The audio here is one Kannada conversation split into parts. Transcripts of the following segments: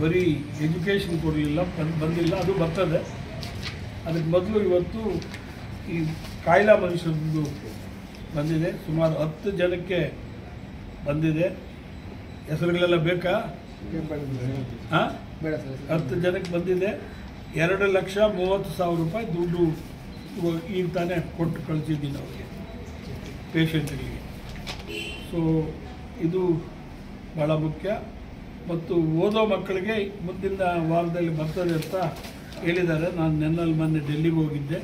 ಬರೀ ಎಜುಕೇಷನ್ ಕೊಡಲಿಲ್ಲ, ಬಂದ್, ಬಂದಿಲ್ಲ, ಅದು ಬರ್ತದೆ. ಅದಕ್ಕೆ ಮೊದಲು ಇವತ್ತು ಈ ಕಾಯಿಲಾ ಮನುಷ್ಯರದ್ದು ಬಂದಿದೆ. ಸುಮಾರು ಹತ್ತು ಜನಕ್ಕೆ ಬಂದಿದೆ. ಹೆಸರುಗಳೆಲ್ಲ ಬೇಕಾ? ಹಾಂ ಹತ್ತು ಜನಕ್ಕೆ ಬಂದಿದೆ. ಎರಡು ಲಕ್ಷ ಮೂವತ್ತು ಸಾವಿರ ರೂಪಾಯಿ ದುಡ್ಡು ಈಗ ತಾನೇ ಕೊಟ್ಟು ಕಳಿಸಿದ್ದೀನಿ ಅವರಿಗೆ ಪೇಷಂಟ್ಗಳಿಗೆ ಸೊ ಇದು ಭಾಳ ಮುಖ್ಯ. ಮತ್ತು ಓದೋ ಮಕ್ಕಳಿಗೆ ಮುಂದಿನ ವಾರದಲ್ಲಿ ಬರ್ತದೆ ಅಂತ ಹೇಳಿದ್ದಾರೆ ನಾನು ನೆನ್ನಲ್ಲಿ ಮೊನ್ನೆ ಡೆಲ್ಲಿಗೆ ಹೋಗಿದ್ದೆ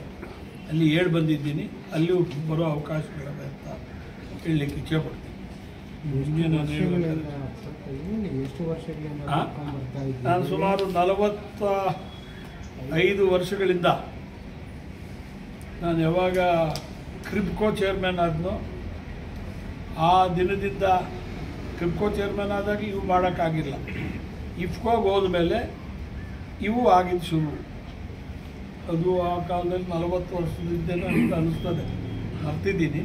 ಅಲ್ಲಿ ಹೇಳಿ ಬಂದಿದ್ದೀನಿ ಅಲ್ಲಿಯೂ ಬರೋ ಅವಕಾಶಗಳಿವೆ ಅಂತ ಹೇಳಲಿಕ್ಕೆ ಇಚ್ಛೆ ಪಡ್ತೀನಿ ನಾನು ಹೇಳ್ಬೇಕಾದ್ರೆ? ಎಷ್ಟು ವರ್ಷಗಳಿಂದ ಆ? ಕರ್ಕೊಂಡ್ ಬರ್ತಾ ಇದ್ದೀರಿ? ನಾನು ಸುಮಾರು ನಲವತ್ತ ಐದು ವರ್ಷಗಳಿಂದ ನಾನು ಯಾವಾಗ ಕ್ರಿಬ್ಕೋ ಚೇರ್ಮನ್ ಆದ್ನೋ ಆ ದಿನದಿಂದ ಕ್ರಿಬ್ಕೋ ಚೇರ್ಮನ್ ಆದಾಗ ಇವು ಮಾಡೋಕ್ಕಾಗಿಲ್ಲ. ಇಫ್ಕೋಗೆ ಹೋದ್ಮೇಲೆ ಇವು ಆಗಿದ್ದು ಶುರು. ಅದು ಆ ಕಾಲದಲ್ಲಿ ನಲವತ್ತು ವರ್ಷದಿಂದೇನೋ ಅಂತ ಅನ್ನಿಸ್ತದೆ ಮರ್ತಿದ್ದೀನಿ.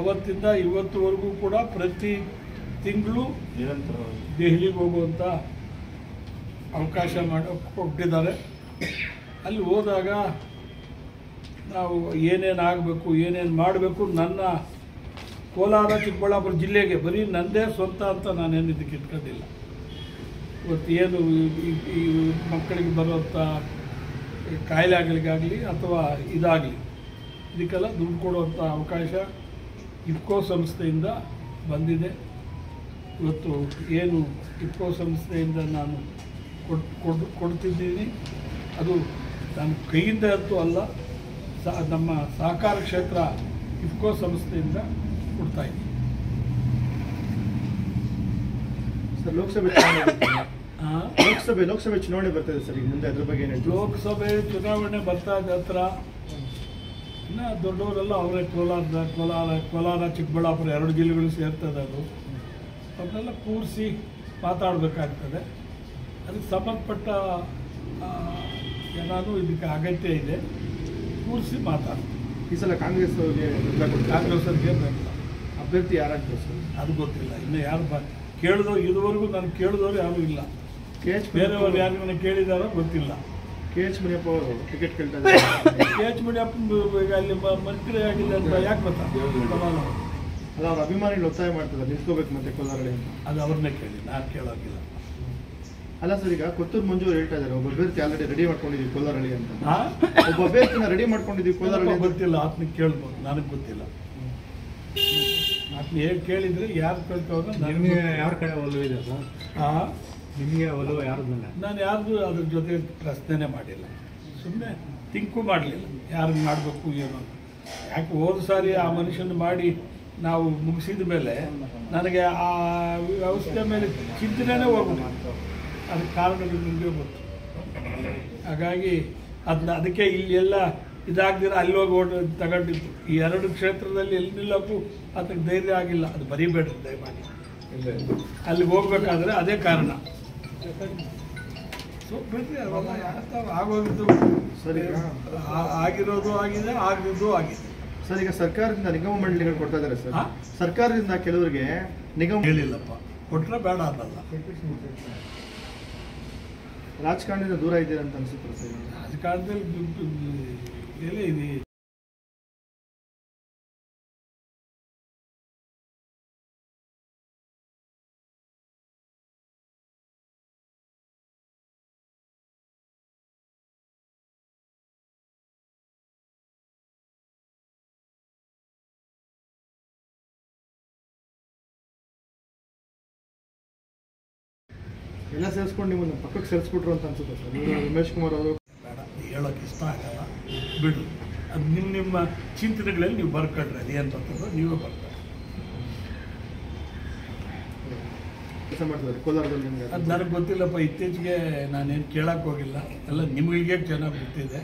ಅವತ್ತಿಂದ ಇವತ್ತುವರೆಗೂ ಕೂಡ ಪ್ರತಿ ತಿಂಗಳು ದೆಹಲಿಗೆ ಹೋಗುವಂಥ ಅವಕಾಶ ಮಾಡಿ ಕೊಟ್ಟಿದ್ದಾರೆ. ಅಲ್ಲಿ ಹೋದಾಗ ನಾವು ಏನೇನು ಆಗಬೇಕು ಏನೇನು ಮಾಡಬೇಕು ನನ್ನ ಕೋಲಾರ, ಚಿಕ್ಕಬಳ್ಳಾಪುರ ಜಿಲ್ಲೆಗೆ ಬರೀ ನನ್ನದೇ ಸ್ವಂತ ಅಂತ ನಾನೇನು ಇದಕ್ಕೆ ಇಟ್ಕೊಂಡಿಲ್ಲ. ಇವತ್ತು ಏನು ಈ ಮಕ್ಕಳಿಗೆ ಬರುವಂಥ ಕಾಯಿಲೆಗಳಿಗಾಗಲಿ ಅಥವಾ ಇದಾಗಲಿ, ಇದಕ್ಕೆಲ್ಲ ದುಡ್ಡು ಕೊಡುವಂಥ ಅವಕಾಶ ಇಫ್ಕೋ ಸಂಸ್ಥೆಯಿಂದ ಬಂದಿದೆ. ಇವತ್ತು ಏನು ಇಫ್ಕೋ ಸಂಸ್ಥೆಯಿಂದ ನಾನು ಕೊಟ್ಟು ಕೊಡ್, ಕೊಡ್ತಿದ್ದೀನಿ. ಅದು ನನ್ನ ಕೈಯಿಂದ ಅಂತೂ ಅಲ್ಲ ಸಹ ನಮ್ಮ ಸಹಕಾರ ಕ್ಷೇತ್ರ ಇಫ್ಕೋ ಸಂಸ್ಥೆಯಿಂದ ಕೊಡ್ತಾ ಇದೆ ಸರ್ ಲೋಕಸಭೆ. ಲೋಕಸಭೆ ಲೋಕಸಭೆ ಚುನಾವಣೆ ಬರ್ತದೆ ಸರ್ ಈಗ ಮುಂದೆ ಅದ್ರ ಬಗ್ಗೆ ಏನು ಲೋಕಸಭೆ ಚುನಾವಣೆ ಬರ್ತಾ ಇದೆ ಹತ್ರ. ಇನ್ನು ದೊಡ್ಡವರೆಲ್ಲ ಅವರೇ ಕೋಲಾರದ ಕೋಲಾರ ಕೋಲಾರ ಚಿಕ್ಕಬಳ್ಳಾಪುರ ಎರಡು ಜಿಲ್ಲೆಗಳು ಸೇರ್ತದೆ ಅದು. ಅವನ್ನೆಲ್ಲ ಕೂರಿಸಿ ಮಾತಾಡಬೇಕಾಗ್ತದೆ. ಅದಕ್ಕೆ ಸಂಬಂಧಪಟ್ಟ ಏನಾದರೂ ಇದಕ್ಕೆ ಅಗತ್ಯ ಇದೆ ಕೂರಿಸಿ ಮಾತಾಡ್ತೀವಿ. ಈ ಸಲ ಕಾಂಗ್ರೆಸ್ ಅವ್ರಿಗೆ ಅಭ್ಯರ್ಥಿ ಯಾರಾಗ್ತಾರೆ ಸರ್ ಅದು ಗೊತ್ತಿಲ್ಲ. ಇನ್ನು ಯಾರು ಬ ಇದುವರೆಗೂ ನಾನು ಕೇಳಿದವರು ಯಾರೂ ಇಲ್ಲ. ಕೆ ಎಚ್ ಬೇರೆಯವರು ಯಾರು ಕೇಳಿದಾರೋ ಗೊತ್ತಿಲ್ಲ. ಕೆ ಎಚ್ ಮುನಿಯಪ್ಪ ಅವರು ಟಿಕೆಟ್ ಕೇಳ್ತಾ ಇದ್ದಾರೆ. ಕೆ ಎಚ್ ಮುನಿಯಪ್ಪ ಈಗ ಅಲ್ಲಿ ಮಂತ್ರಿ ಆಗಿಲ್ಲ ಅಂತ ಯಾಕೆ ಗೊತ್ತಾ? ಅವರು. ಅಲ್ಲ ಅವ್ರ ಅಭಿಮಾನಿಗಳು ಒತ್ತಾಯ ಮಾಡ್ತಾರೆ ನಿಂತ್ಕೋಬೇಕು ಮತ್ತೆ ಕೋಲಾರಳಿ ಅಂತ. ಅದು ಅವ್ರನ್ನೇ ಕೇಳಿ ನಾನು ಕೇಳೋಕ್ಕಿಲ್ಲ ಅಲ್ಲ ಸರ್ ಈಗ ಕೊತ್ತೂರು ಮಂಜೂರು ಹೇಳ್ತಾ ಇದ್ದಾರೆ ಒಬ್ಬ ಅಭ್ಯರ್ಥಿ ಆಲ್ರೆಡಿ ರೆಡಿ ಮಾಡ್ಕೊಂಡಿದ್ದೀವಿ ಕೋಲಾರಳಿ ಅಂತ? ಒಬ್ಬ ಅಭ್ಯರ್ಥಿನ ರೆಡಿ ಮಾಡ್ಕೊಂಡಿದ್ದೀವಿ ಕೋಲಾರಳಿ ಏನಪ್ಪ ಅಂತ. ಗೊತ್ತಿಲ್ಲ ಆತನಿಗೆ ಕೇಳ್ಬೋದು ನನಗೆ ಗೊತ್ತಿಲ್ಲ. ಆತನ ಹೇಗೆ ಕೇಳಿದ್ರೆ ಯಾರು ಕೇಳ್ತಾವ್ರೆ ನನಗೆ ಯಾರ ಕಡೆ ಒಲವು ಇದೆ ಸರ್? ಹಾಂ ನಿಮಗೆ ಒಲವು ಯಾರ ಮೇಲೆ? ನಾನು ಯಾರ್ದು ಅದ್ರ ಜೊತೆ ಪ್ರಶ್ನೆನೇ ಮಾಡಿಲ್ಲ. ಸುಮ್ಮನೆ ತಿಂಕು ಮಾಡಲಿಲ್ಲ. ಯಾರು ಮಾಡಬೇಕು ಏನು ಯಾಕೆ ಹೋದ ಸಾರಿ ಆ ಮನುಷ್ಯನ ಮಾಡಿ ನಾವು ಮುಗಿಸಿದ ಮೇಲೆ ನನಗೆ ಆ ವ್ಯವಸ್ಥೆ ಮೇಲೆ ಚಿಂತನೆನೇ ಹೋಗ್ಬಿಟ್ಟು ಅದಕ್ಕೆ ಕಾರಣಗಳು ನಿಮಗೆ ಗೊತ್ತು. ಹಾಗಾಗಿ ಅದನ್ನ ಅದಕ್ಕೆ ಇಲ್ಲಿ ಎಲ್ಲ ಇದಾಗ್ದಿರ ಅಲ್ಲಿ ಹೋಗಿ ಓಟ್ ತಗೊಂಡಿದ್ದು. ಈ ಎರಡು ಕ್ಷೇತ್ರದಲ್ಲಿ ಎಲ್ಲಿ ನಿಲ್ಲಕ್ಕೂ ಅದಕ್ಕೆ ಧೈರ್ಯ ಆಗಿಲ್ಲ. ಅದು ಬರೀಬೇಡ್ರಿ ದಯಮಾಡಿ. ಅಲ್ಲಿಗೆ ಹೋಗ್ಬೇಕಾದ್ರೆ ಅದೇ ಕಾರಣ. ಸೊ ಬಿಡ್ರಿ ಅವೆಲ್ಲ ಯಾರ್ತಾವ ಆಗೋಗಿದ್ದು? ಸರಿ. ಆಗಿರೋದು ಆಗಿದೆ ಆಗಿದ್ದು ಆಗಿದೆ. ಸರ್ ಈಗ ಸರ್ಕಾರದಿಂದ ನಿಗಮ ಮಂಡಳಿಗಳು ಕೊಡ್ತಾ ಇದಾರೆ ಸರ್. ಸರ್ಕಾರದಿಂದ ಕೆಲವರಿಗೆ ನಿಗಮ ಹೇಳಿಲ್ಲಪ್ಪ. ಕೊಟ್ಟರೆ ಬೇಡ ಅನ್ನಲ್ಲ. ರಾಜಕಾರಣದಿಂದ ದೂರ ಇದ್ದೀರಾ ಅಂತ ಅನ್ಸುತ್ತೆ ಸರ್. ರಾಜಕಾರಣದಲ್ಲಿ ಎಲ್ಲ ಸೇರಿಸ್ಕೊಂಡು ನಿಮ್ಮನ್ನು ಪಕ್ಕಕ್ಕೆ ಸೇರಿಸ್ಬಿಟ್ರು ಅಂತ ಅನ್ಸುತ್ತೆ ಸರ್. ನೀವು ಉಮೇಶ್ ಕುಮಾರ್ ಅವರು ಬೇಡ ಹೇಳೋಕೆ ಇಷ್ಟ ಆಗಲ್ಲ. ಬಿಡು. ಅದು ನಿಮ್ಮ ನಿಮ್ಮ ಚಿಂತನೆಗಳಲ್ಲಿ ನೀವು ಬರ್ಕೊಂಡ್ರೆ ಅದು ಏನು ಬರ್ತದೋ ನೀವೇ ಬರ್ತಾರೆ. ಅದು ನನಗೆ ಗೊತ್ತಿಲ್ಲಪ್ಪ ಇತ್ತೀಚೆಗೆ ನಾನೇನು ಕೇಳಕ್ಕೆ ಹೋಗಿಲ್ಲ. ಎಲ್ಲ ನಿಮಗೆ ಚೆನ್ನಾಗಿ ಗೊತ್ತಿದೆ.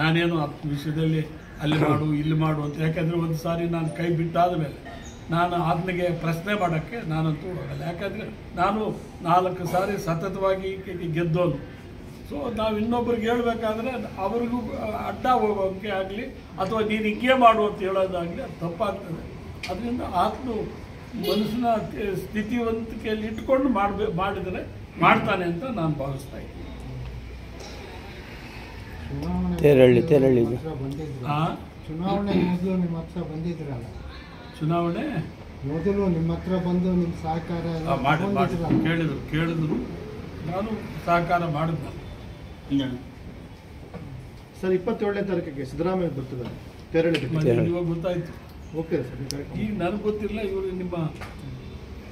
ನಾನೇನು ಆ ವಿಷಯದಲ್ಲಿ ಅಲ್ಲಿ ಮಾಡು ಇಲ್ಲಿ ಮಾಡು ಅಂತ. ಯಾಕಂದರೆ ಒಂದು ಸಾರಿ ನಾನು ಕೈ ಬಿಟ್ಟಾದ ಮೇಲೆ ನಾನು ಆತನಿಗೆ ಪ್ರಶ್ನೆ ಮಾಡೋಕ್ಕೆ ನಾನಂತೂ ಹೋಗಲ್ಲ. ಯಾಕಂದರೆ ನಾನು ನಾಲ್ಕು ಸಾರಿ ಸತತವಾಗಿ ಗೆದ್ದೋನು. ಸೊ ನಾವು ಇನ್ನೊಬ್ರಿಗೆ ಹೇಳ್ಬೇಕಾದ್ರೆ ಅವ್ರಿಗೂ ಅಡ್ಡ ಹೋಗೋಕ್ಕೆ ಆಗಲಿ ಅಥವಾ ನೀನು ಹಿಂಗೆ ಮಾಡು ಅಂತ ಹೇಳೋದಾಗಲಿ ಅದು ತಪ್ಪಾಗ್ತದೆ. ಅದರಿಂದ ಆತನು ಮನಸ್ಸಿನ ಸ್ಥಿತಿವಂತಿಕೆಯಲ್ಲಿ ಇಟ್ಕೊಂಡು ಮಾಡಬೇ ಮಾಡಿದರೆ ಮಾಡ್ತಾನೆ ಅಂತ ನಾನು ಭಾವಿಸ್ತಾ ಇದ್ದೀನಿ. ಚುನಾವಣೆ ತೆರಳಿ ತೇರಳ್ಳಿ. ನಿಮ್ಮ ಹತ್ರ ಬಂದಿದ್ರು? ಆ ಚುನಾವಣೆ ಮೊದಲು ನಿಮ್ಮ ಹತ್ರ ಬಂದಿದ್ರಲ್ಲ? ಚುನಾವಣೆ? ಮೊದಲು ನಿಮ್ಮ ಹತ್ರ ಬಂದು ನಿಮ್ಮ ಸಹಕಾರ ಕೇಳಿದ್ರು ಕೇಳಿದ್ರು. ನಾನು ಸಹಕಾರ ಮಾಡಿದ್ನ ಸರ್ ಇಪ್ಪತ್ತೇಳನೇ ತಾರೀಕಿಗೆ ಸಿದ್ದರಾಮಯ್ಯ ಬರ್ತಿದ್ದಾರೆ ಮತ್ತೆ ಇವಾಗ ಗೊತ್ತಾಯ್ತು. ಓಕೆ ಸರ್ ಈ ಈಗ ನನಗೆ ಗೊತ್ತಿಲ್ಲ ಇವರು ನಿಮ್ಮ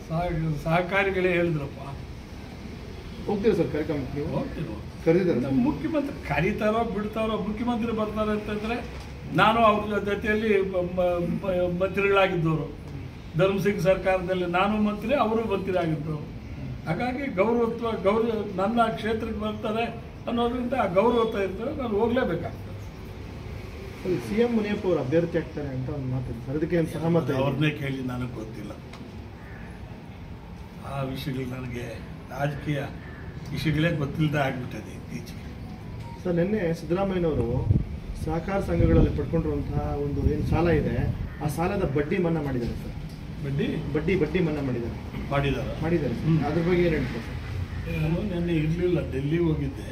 ಸಹ ಸಹಕಾರಿಗಳೇ ಹೇಳಿದ್ರಪ್ಪ. ಹೋಗ್ತೀರಾ ಸರ್ ಕಾರ್ಯಕ್ರಮಕ್ಕೆ ನೀವು? ಹೋಗ್ತೀನಿ. ಕರೆದಿದ್ದಾರೆ ನಮ್ಮ ಮುಖ್ಯಮಂತ್ರಿ ಕರೀತಾರೋ ಬಿಡ್ತಾರೋ ಮುಖ್ಯಮಂತ್ರಿ ಬರ್ತಾರೆ ಅಂತಂದ್ರೆ ನಾನು ಅವ್ರ ಜೊತೆಯಲ್ಲಿ ಮಂತ್ರಿಗಳಾಗಿದ್ದವರು. ಧರ್ಮಸಿಂಗ್ ಸರ್ಕಾರದಲ್ಲಿ ನಾನು ಮಂತ್ರಿ ಅವರು ಮಂತ್ರಿ ಆಗಿದ್ದವರು ಹಾಗಾಗಿ ಗೌರವತ್ವ ಗೌರವ ನನ್ನ ಕ್ಷೇತ್ರಕ್ಕೆ ಬರ್ತಾರೆ. ಅನ್ನೋದ್ರಿಂದ ಆ ಗೌರವ ಇರ್ತದೆ ನಾನು ಹೋಗ್ಲೇಬೇಕಾಗ್ತದೆ. ಸಿ ಎಂ ಮುನಿಯಪ್ಪ ಅವರು ಅಭ್ಯರ್ಥಿ ಆಗ್ತಾರೆ ಅಂತ ಒಂದು ಮಾತಾಡ್ತಾರೆ ಸರ್ ಅದಕ್ಕೆ ಏನು ಸಹಮತ? ಅವ್ರನ್ನೇ ಕೇಳಿ ನನಗೆ ಗೊತ್ತಿಲ್ಲ. ಆ ವಿಷಯಗಳು ನನಗೆ ರಾಜಕೀಯ ವಿಷಯಗಳೇ ಗೊತ್ತಿಲ್ಲದೆ ಆಗ್ಬಿಟ್ಟಿದೆ ಇತ್ತೀಚೆಗೆ. ಸರ್ ನಿನ್ನೆ ಸಿದ್ದರಾಮಯ್ಯನವರು ಸಹಕಾರ ಸಂಘಗಳಲ್ಲಿ ಪಡ್ಕೊಂಡಿರುವಂತಹ ಒಂದು ಏನು ಸಾಲ ಇದೆ ಆ ಸಾಲದ ಬಡ್ಡಿ ಮನ್ನಾ ಮಾಡಿದ್ದಾರೆ ಸರ್. ಬಡ್ಡಿ? ಬಡ್ಡಿ ಬಡ್ಡಿ ಮನ್ನಾ ಮಾಡಿದ್ದಾರೆ. ಮಾಡಿದ್ದಾರೆ. ಮಾಡಿದ್ದಾರೆ. ಅದ್ರ ಬಗ್ಗೆ ಏನು ಹೇಳ್ತಾರೆ ಸರ್? ನಾನು ನೆನ್ನೆ ಇರಲಿಲ್ಲ ಡೆಲ್ಲಿ ಹೋಗಿದ್ದೆ.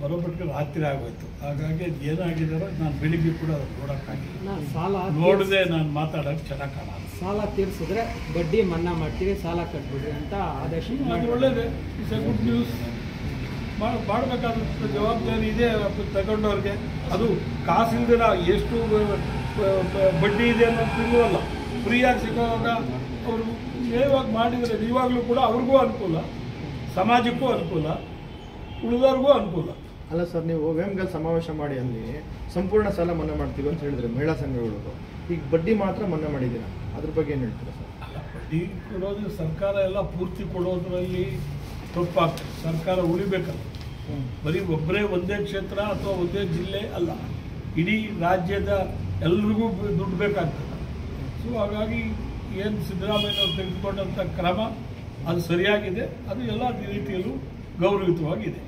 ಬರೋಬಿಟ್ಟು ರಾತ್ರಿ ಆಗೋಯ್ತು. ಹಾಗಾಗಿ ಅದು ಏನಾಗಿದಾರೋ ನಾನು ಬೆಳಿಗ್ಗೆ ಕೂಡ ಅದನ್ನು ನೋಡೋಕ್ಕಾಗಿಲ್ಲ. ನಾನು ಸಾಲ ನೋಡದೆ ನಾನು ಮಾತಾಡೋಕೆ ಚೆನ್ನಾಗಿ ಕಾಣಲ್ಲ. ಸಾಲ ತೀರಿಸಿದ್ರೆ ಬಡ್ಡಿ ಮನ್ನಾ ಮಾಡ್ತೀವಿ ಸಾಲ ಕಟ್ಬಿಡಿ ಅಂತ ಆದೇಶ ಅದು. ಒಳ್ಳೇದೇ. ಇಟ್ಸ್ ಎ ಗುಡ್ ನ್ಯೂಸ್ ಮಾಡಬೇಕಾದಂಥ ಜವಾಬ್ದಾರಿ ಇದೆ ತಗೊಂಡವ್ರಿಗೆ. ಅದು ಕಾಸಿಲ್ದಿರ ಎಷ್ಟು ಬಡ್ಡಿ ಇದೆ ಅನ್ನೋದು ತಿಳಿಯೋಲ್ಲ ಫ್ರೀಯಾಗಿ ಸಿಗೋವಾಗ ಅವರು ನೇರವಾಗಿ ಮಾಡಿದರೆ ಇವಾಗಲೂ ಕೂಡ ಅವ್ರಿಗೂ ಅನುಕೂಲ. ಸಮಾಜಕ್ಕೂ ಅನುಕೂಲ ಉಳಿದವ್ರಿಗೂ ಅನುಕೂಲ. ಅಲ್ಲ ಸರ್ ನೀವು ವೇಮ್ಗಲ್ ಸಮಾವೇಶ ಮಾಡಿ ಅಲ್ಲಿ ಸಂಪೂರ್ಣ ಸಾಲ ಮನ್ನಾ ಮಾಡ್ತೀವಿ ಅಂತ ಹೇಳಿದ್ರೆ ಮಹಿಳಾ ಸಂಘಗಳು ಈಗ ಬಡ್ಡಿ ಮಾತ್ರ ಮನ್ನಾ ಮಾಡಿದ್ದೀರಾ? ಅದ್ರ ಬಗ್ಗೆ ಏನು ಹೇಳ್ತೀರಾ ಸರ್? ಬಡ್ಡಿ ಕೊಡೋದು ಸರ್ಕಾರ ಎಲ್ಲ ಪೂರ್ತಿ ಕೊಡೋದ್ರಲ್ಲಿ ತಪ್ಪಾಗ್ತದೆ. ಸರ್ಕಾರ ಉಳಿಬೇಕಲ್ಲ. ಬರೀ ಒಬ್ಬರೇ ಒಂದೇ ಕ್ಷೇತ್ರ ಅಥವಾ ಒಂದೇ ಜಿಲ್ಲೆ ಅಲ್ಲ. ಇಡೀ ರಾಜ್ಯದ ಎಲ್ರಿಗೂ ದುಡ್ಡು ಬೇಕಾಗ್ತದೆ. ಸೊ ಹಾಗಾಗಿ ಏನು ಸಿದ್ದರಾಮಯ್ಯನವರು ತೆಗೆದುಕೊಂಡಂಥ ಕ್ರಮ ಅದು ಸರಿಯಾಗಿದೆ ಅದು ಎಲ್ಲ ರೀತಿಯಲ್ಲೂ ಗೌರವಿತವಾಗಿದೆ